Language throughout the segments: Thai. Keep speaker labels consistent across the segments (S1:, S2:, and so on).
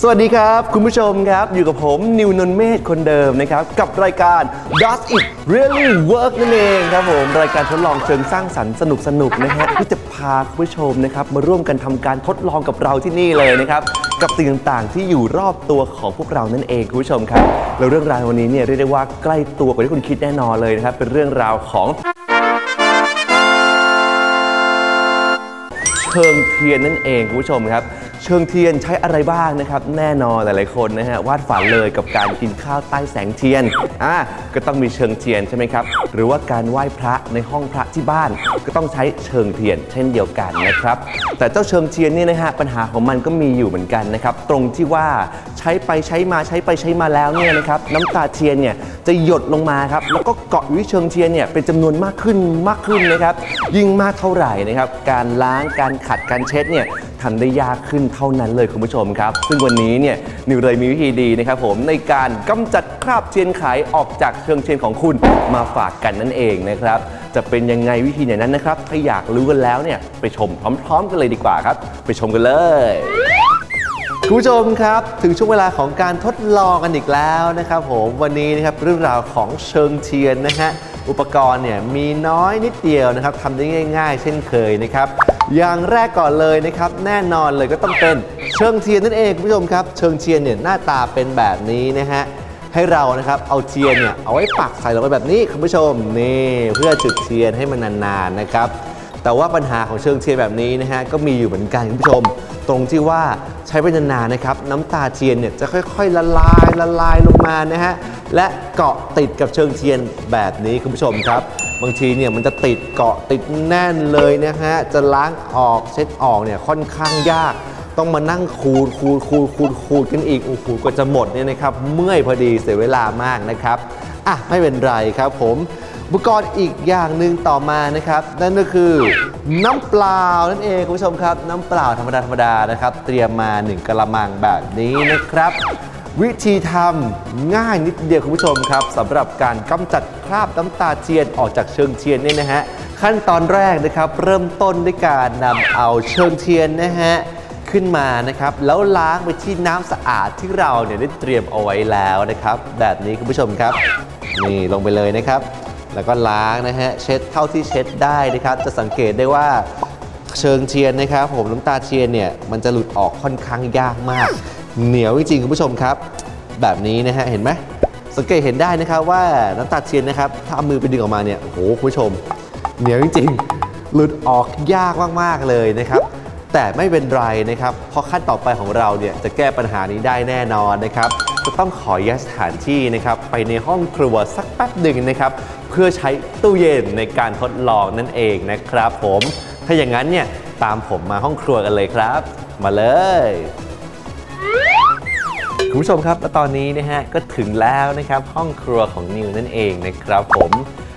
S1: สวัสดีครับ คุณผู้ชมครับ อยู่กับผมนิวนนท์เมธคนเดิมนะครับ กับรายการ Does It Really Work นั่นเองครับผม รายการทดลองเชิงสร้างสรรค์สนุกสนุกนะฮะที่จะพาคุณผู้ชมนะครับ มาร่วมกันทำการทดลองกับเราที่นี่เลยนะครับ กับสิ่งต่างๆ ที่อยู่รอบตัวของพวกเรานั่นเองคุณผู้ชมครับแล้วเรื่องราววันนี้เนี่ยเรียกได้ว่าใกล้ตัวกว่าที่คุณคิดแน่นอนเลยนะครับเป็นเรื่องราวของเชิงเทียนนั่นเองคุณผู้ชมครับ เชิงเทียนใช้อะไรบ้างนะครับ แน่นอนหลายๆคนนะฮะวาดฝันเลยกับการกินข้าวใต้แสงเทียนอ่าก็ต้องมีเชิงเทียนใช่ไหมครับ หรือว่าการไหว้พระในห้องพระที่บ้าน ก็ต้องใช้เชิงเทียนเช่นเดียวกันนะครับ แต่เจ้าเชิงเทียนเนี่ยนะฮะปัญหาของมันก็มีอยู่เหมือนกันนะครับ ตรงที่ว่าใช้ไปใช้มาใช้ไปใช้มาแล้วเนี่ยนะครับน้ำตาเทียนเนี่ยจะหยดลงมาครับแล้วก็เกาะอยู่ที่เชิงเทียนเนี่ยเป็นจำนวนมากขึ้นมากขึ้นนะครับ ยิ่งมากเท่าไหร่นะครับ การล้างการขัดการเช็ดเนี่ยทำได้ยากขึ้นเท่านั้นเลยคุณผู้ชมครับ ซึ่งวันนี้เนี่ยนิวเลยมีวิธีดีนะครับผมในการกำจัดคราบเทียนไขออกจากเชิงเทียนของคุณมาฝากกันนั่นเองนะครับจะเป็นยังไงวิธีไหนนั้นนะครับถ้าอยากรู้กันแล้วเนี่ยไปชมพร้อม ๆ กันเลยดีกว่าครับ ไปชมกันเลยคุณผู้ชมครับ ถึงช่วงเวลาของการทดลองกันอีกแล้วนะครับผมวันนี้นะครับเรื่องราวของเชิงเทียนนะฮะอุปกรณ์เนี่ยมีน้อยนิดเดียวนะครับทำได้ง่าย ๆ เช่นเคยนะครับ อย่างแรกก่อนเลยนะครับ แน่นอนเลยก็ต้องเป็นเชิงเทียนนั่นเองคุณผู้ชมครับ เชิงเทียนเนี่ยหน้าตาเป็นแบบนี้นะฮะให้เรานะครับเอาเทียนเนี่ยเอาไว้ปักใส่ลงไปแบบนี้คุณผู้ชมนี่เพื่อจุดเทียนให้มันนานๆนะครับแต่ว่าปัญหาของเชิงเทียนแบบนี้นะฮะก็มีอยู่เหมือนกันคุณผู้ชม ตรงที่ว่าใช้ไปนานๆนะครับน้ำตาเทียนเนี่ยจะค่อยๆละลายละลายลงมานะฮะและเกาะติดกับเชิงเทียนแบบนี้คุณผู้ชมครับ บางทีเนี่ยมันจะติดเกาะติดแน่นเลยนะฮะจะล้างออกเช็ดออกเนี่ยค่อนข้างยาก ต้องมานั่งขูดขูดขูดขูดขูดกันอีกโอ้โหกว่าจะหมดเนี่ยนะครับเมื่อยพอดีเสียเวลามากนะครับอะไม่เป็นไรครับผมอุปกรณ์อีกอย่างหนึ่งต่อมานะครับ นั่นก็คือน้ำเปล่านั่นเองคุณผู้ชมครับ น้ำเปล่าธรรมดาธรรมดานะครับ เตรียมมา 1กระมังแบบนี้นะครับ วิธีทำง่ายนิดเดียวคุณผู้ชมครับสำหรับการกำจัดคราบน้ำตาเทียนออกจากเชิงเทียนเนี่ยนะฮะขั้นตอนแรกนะครับเริ่มต้นด้วยการนำเอาเชิงเทียนนะฮะขึ้นมานะครับแล้วล้างไปที่น้ำสะอาดที่เราเนี่ยได้เตรียมเอาไว้แล้วนะครับ แบบนี้คุณผู้ชมครับ นี่ลงไปเลยนะครับ แล้วก็ล้างนะฮะเช็ดเท่าที่เช็ดได้นะครับ จะสังเกตได้ว่าเชิงเทียนนะครับ ผมน้ำตาเทียนเนี่ยมันจะหลุดออกค่อนข้างยากมาก เหนียวจริงๆคุณผู้ชมครับ แบบนี้นะฮะเห็นไหมสังเกตเห็นได้นะครับว่าน้ำตาเทียนนะครับถ้าเอามือไปดึงออกมาเนี่ยโอ้โหคุณผู้ชม เหนียวจริงๆหลุดออกยากมากๆเลยนะครับ แต่ไม่เป็นไรนะครับเพราะขั้นต่อไปของเราเนี่ยจะแก้ปัญหานี้ได้แน่นอนนะครับจะต้องขอย้ายสถานที่นะครับไปในห้องครัวสักแป๊บหนึ่งนะครับเพื่อใช้ตู้เย็นในการทดลองนั่นเองนะครับ ผม ถ้าอย่างนั้นเนี่ยตามผมมาห้องครัวกันเลยครับ มาเลย คุณผู้ชมครับและตอนนี้นะฮะก็ถึงแล้วนะครับห้องครัวของนิวนั่นเองนะครับผม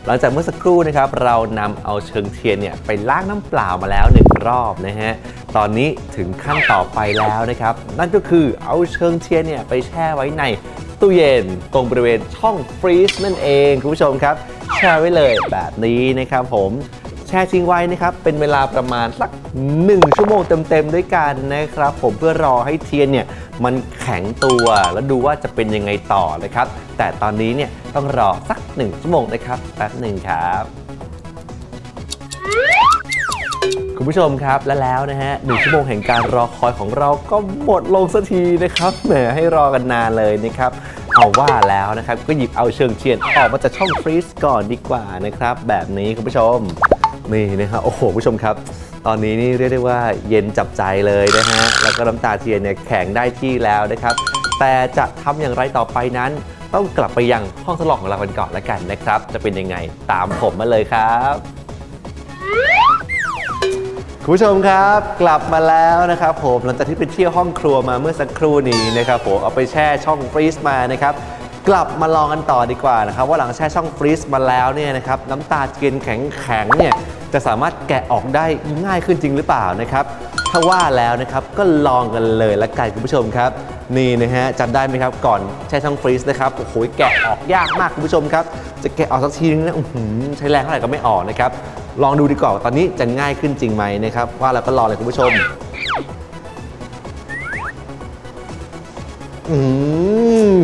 S1: หลังจากเมื่อสักครู่นะครับเรานำเอาเชิงเทียนเนี่ยไปล้างน้ำเปล่ามาแล้วหนึ่งรอบนะฮะตอนนี้ถึงขั้นต่อไปแล้วนะครับ นั่นก็คือเอาเชิงเทียนเนี่ยไปแช่ไว้ในตู้เย็นตรงบริเวณช่องฟรีซนั่นเองคุณผู้ชมครับแช่ไว้เลยแบบนี้นะครับผม แช่ทิ้งไว้นะครับเป็นเวลาประมาณสัก 1 ชั่วโมงเต็มๆด้วยกันนะครับผมเพื่อรอให้เทียนเนี่ยมันแข็งตัวแล้วดูว่าจะเป็นยังไงต่อนะครับ แต่ตอนนี้เนี่ยต้องรอสัก 1 ชั่วโมงนะครับแป๊บหนึ่งครับคุณผู้ชมครับและแล้วนะฮะหนึ่งชั่วโมงแห่งการรอคอยของเราก็หมดลงสักทีนะครับแหมให้รอกันนานเลยนะครับเอาว่าแล้วนะครับก็หยิบเอาเชิงเทียนออกมาจากช่องฟรีซก่อนดีกว่านะครับ แบบนี้คุณผู้ชม นี่นะครับโอ้โหผู้ชมครับ ตอนนี้นี่เรียกได้ว่าเย็นจับใจเลยนะฮะแล้วก็น้ำตาเทียนเนี่ยแข็งได้ที่แล้วนะครับ แต่จะทำอย่างไรต่อไปนั้น ต้องกลับไปยังห้องทดลองของเรากันก่อนแล้วกันนะครับ จะเป็นยังไงตามผมมาเลยครับคุณผู้ชมครับกลับมาแล้วนะครับผมหลังจากที่ไปเที่ยวห้องครัวมาเมื่อสักครู่นี้นะครับผมเอาไปแช่ช่องฟรีซมานะครับ กลับมาลองกันต่อดีกว่านะครับ ว่าหลังแช่ช่องฟรีซมาแล้วเนี่ยนะครับน้ำตาเทียนแข็งแข็งๆเนี่ยจะสามารถแกะออกได้ง่ายขึ้นจริงหรือเปล่านะครับถ้าว่าแล้วนะครับก็ลองกันเลยละกันคุณผู้ชมครับ นี่นะฮะจำได้ไหมครับก่อนแช่ช่องฟรีซนะครับโอ้โหแกะออกยากมากคุณผู้ชมครับ จะแกะออกสักทีนึงนะอื้อหือใช้แรงเท่าไหร่ก็ไม่ออกนะครับลองดูดีกว่าว่าตอนนี้จะง่ายขึ้นจริงไหมนะครับว่าแล้วก็รอเลยคุณผู้ชม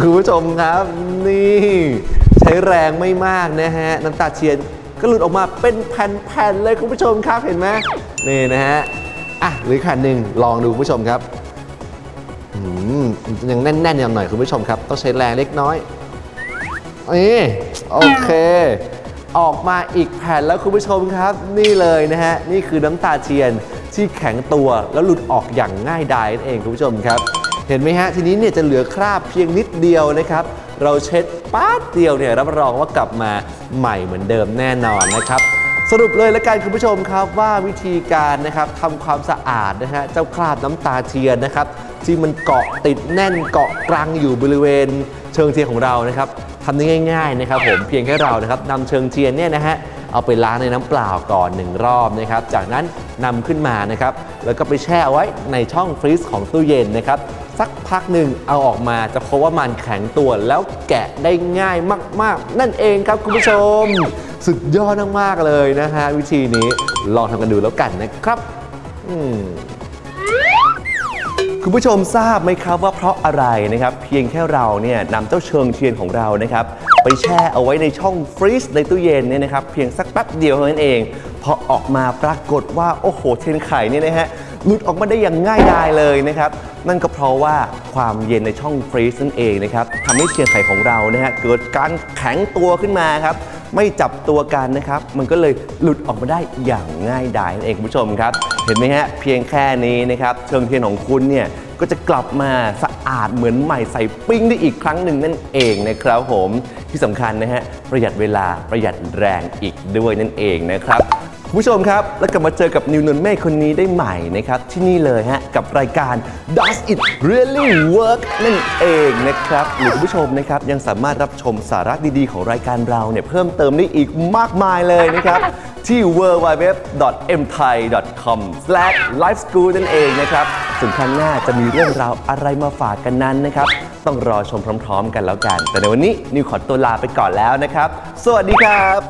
S1: คุณผู้ชมครับ นี่ ใช้แรงไม่มากนะฮะ น้ำตาเทียนก็หลุดออกมาเป็นแผ่นๆเลยคุณผู้ชมครับเห็นไหมนี่นะฮะอะหรือขันหนึ่งลองดูคุณผู้ชมครับอืมยังแน่นๆอย่างหน่อยคุณผู้ชมครับ ต้องใช้แรงเล็กน้อยนี่โอเค ออกมาอีกแผ่นแล้วคุณผู้ชมครับ นี่เลยนะฮะนี่คือน้ำตาเทียนที่แข็งตัวแล้วหลุดออกอย่างง่ายดายนั่นเองคุณผู้ชมครับ เห็นไหมฮะ ทีนี้เนี่ยจะเหลือคราบเพียงนิดเดียวนะครับ เราเช็ดป๊าดเดียวเนี่ยรับรองว่ากลับมาใหม่เหมือนเดิมแน่นอนนะครับ สรุปเลยละกันคุณผู้ชมครับว่าวิธีการนะครับทำความสะอาดนะฮะเจ้าคราบน้ำตาเทียนนะครับที่มันเกาะติดแน่นเกาะกรังอยู่บริเวณเชิงเทียนของเรานะครับทำได้ง่าย ๆนะครับ ผมเพียงแค่เรานะครับนำเชิงเทียนเนี่ยนะฮะเอาไปล้างในน้ำเปล่าก่อนหนึ่งรอบนะครับ จากนั้นนำขึ้นมานะครับ แล้วก็ไปแช่เอาไว้ในช่องฟรีซของตู้เย็นนะครับ สักพักหนึ่งเอาออกมาจะพบว่ามันแข็งตัวแล้วแกะได้ง่ายมาก ๆ นั่นเองครับคุณผู้ชม สุดยอดมากๆเลยนะฮะวิธีนี้ลองทำกันดูแล้วกันนะครับคุณผู้ชมทราบไหมครับว่าเพราะอะไรนะครับ เพียงแค่เราเนี่ยนำเจ้าเชิงเทียนของเรานะครับไปแช่เอาไว้ในช่องฟรีซในตู้เย็นเนี่ยนะครับเพียงสักแป๊บเดียวเท่านั้นเองพอออกมาปรากฏว่าโอ้โหเทียนไข่เนี่ยนะฮะ หลุดออกมาได้อย่างง่ายดายเลยนะครับ นั่นก็เพราะว่าความเย็นในช่องฟรีซนั่นเองนะครับทำให้เทียนไข่ของเรานะฮะเกิดการแข็งตัวขึ้นมาครับไม่จับตัวกันนะครับ มันก็เลยหลุดออกมาได้อย่างง่ายดายนั่นเองคุณผู้ชมครับ เห็นไหมฮะเพียงแค่นี้นะครับเชิงเทียนของคุณเนี่ยก็จะกลับมาสะอาดเหมือนใหม่ใส่ปิ้งได้อีกครั้งหนึ่งนั่นเองนะครับผมที่สำคัญนะฮะประหยัดเวลาประหยัดแรงอีกด้วยนั่นเองนะครับ คุณผู้ชมครับ แล้วกลับมาเจอกับนิวนนเมฆคนนี้ได้ใหม่นะครับ ที่นี่เลยฮะ กับรายการ Does It Really Work นั่นเองนะครับหรือคุณผู้ชมนะครับ ยังสามารถรับชมสาระดีๆ ของรายการเราเนี่ยเพิ่มเติมได้อีกมากมายเลยนะครับ ที่ www.mthai.com/liveschool นั่นเองนะครับส่วนครั้งหน้าจะมีเรื่องราวอะไรมาฝากกันนั้นนะครับ ต้องรอชมพร้อม ๆ กันแล้วกัน แต่ในวันนี้นิวขอตัวลาไปก่อนแล้วนะครับ สวัสดีครับ